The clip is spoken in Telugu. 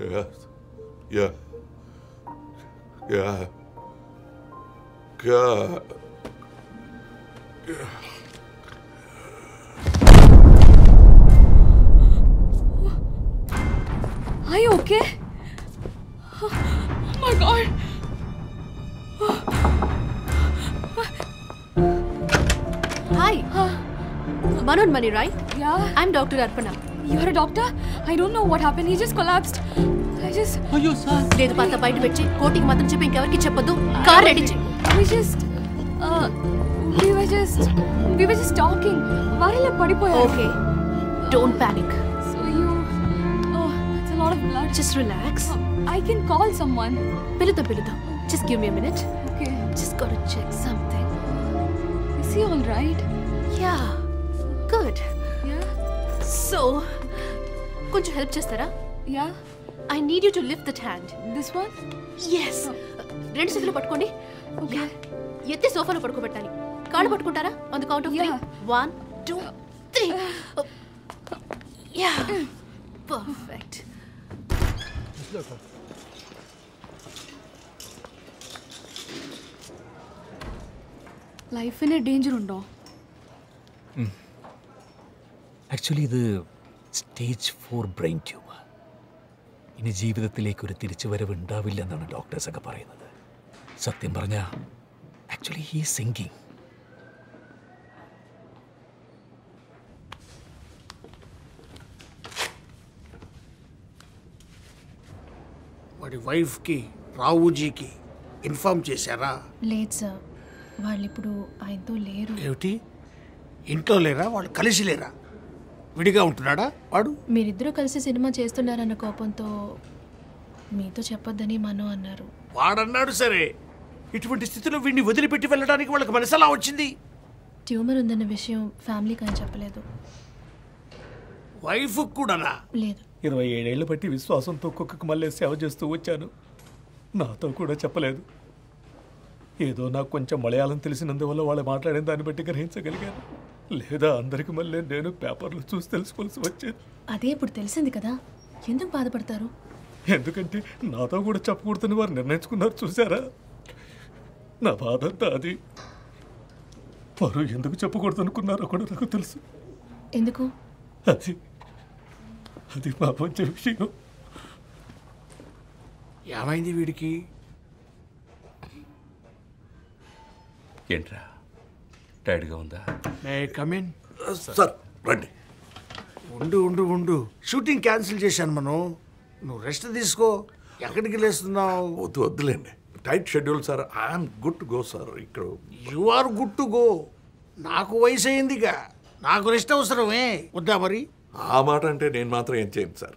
Yeah. Yeah. Yeah. God. Yeah. Are you okay? Oh, my god. Hi. Manoj Mani, right? Yeah. I'm Dr. Arpana. You're a doctor? I don't know what happened. He just collapsed. అయ్యో సార్ లేదు పాత బయట పెట్టి కోటికి మాత్రం చెప్పి ఇంకెవరికి చెప్పొద్దు కార్ రెడీ చేయి We just. We were just. We were just talking. వారిలో పడిపోయారు. Okay don't panic So you. Oh. Just relax just give me minute. Just got check something? Yeah good. So కొంచెం హెల్ప్ చేస్తారా Yeah. I need you to lift that hand This one? Yes రెండు చేతులు పట్టుకోండి Okay. ఎత్తి సోఫాలో పడుకోబెట్టాలి కాళ్ళు పట్టుకుంటారా on the count of three Yeah. One two three yeah perfect ലൈഫിന് ഡേഞ്ചർ ഉണ്ടോ ആക്ച്വലി ഇത് സ്റ്റേജ് ഫോർ ബ്രെയിൻ ട്യൂമർ ഇനി ജീവിതത്തിലേക്ക് ഒരു തിരിച്ചുവരവ് ഉണ്ടാവില്ലെന്നാണ് ഡോക്ടേഴ്സൊക്കെ പറയുന്നത് സത്യം പറഞ്ഞ ആക്ച്വലി ഹീ സിങ്കിങ് వాడి వైఫ్కి రావుజీకి ఇన్ఫార్మ్ చేశారా లేదు సార్ వాళ్ళు ఇప్పుడు ఆయనతో లేరు ఏమిటి ఇంట్లో లేరా వాళ్ళు కలిసి లేరా విడిగా ఉంటున్నాడా వాడు? మీరిద్దరూ కలిసి సినిమా చేస్తున్నారన్న కోపంతో మీతో చెప్పొద్దని మను అన్నారు. వాడన్నాడు సరే. ఇటువంటి స్థితిలో వీడిని వదిలిపెట్టి వెళ్ళడానికి వాళ్ళకి మనసు ఎలా వచ్చింది? ట్యూమర్ ఉందన్న విషయం ఫ్యామిలీకి అని చెప్పలేదు. వైఫ్ కూడానా? లేదు. ఇరవై ఏడేళ్ళు బట్టి విశ్వాసంతో కుక్కకు మళ్ళీ సేవ చేస్తూ వచ్చాను. నాతో కూడా చెప్పలేదు. ఏదో నాకు కొంచెం మలయాళం తెలిసినందువల్ల వాళ్ళు మాట్లాడిన దాన్ని బట్టి గ్రహించగలిగాను లేదా అందరికి మళ్ళీ నేను పేపర్లు చూసి తెలుసుకోవాల్సి వచ్చేది. అదే ఇప్పుడు తెలిసింది కదా. ఎందుకు బాధపడతారు? ఎందుకంటే నాతో కూడా చెప్పకూడదని వారు నిర్ణయించుకున్నారు చూసారా నా బాధ అంతా అది. వారు ఎందుకు చెప్పకూడదు అనుకున్నారో కూడా నాకు తెలుసు. ఎందుకు? అది అది మా మంచి విషయం. ఏమైంది వీడికి? ఏంట్రా? టైర్డ్గా ఉందా? మే కమిన్ సార్ రండి. ఉండు ఉండు ఉండు. షూటింగ్ క్యాన్సిల్ చేశాను మనం. నువ్వు రెస్ట్ తీసుకో. ఎక్కడికి లేస్తున్నావు? వద్దు వద్దులేండి. Tight schedule sir I'm good to go sir ఇక్కడ you are good to go నాకు వయసు అయిందిగా. నాకు రెస్ట్ అవసరమే. వద్దా మరి? ఆ మాట అంటే నేను మాత్రం ఏం చేయను సార్